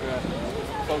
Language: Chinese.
как